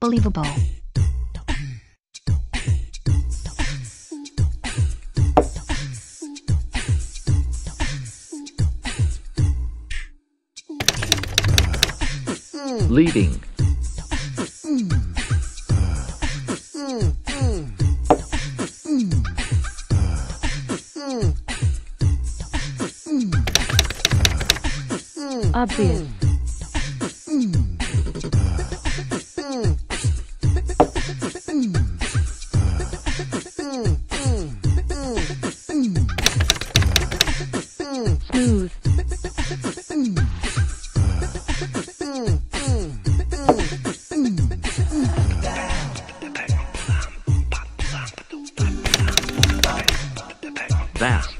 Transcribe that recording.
Believable. leading, Obvious. Smooth. vast,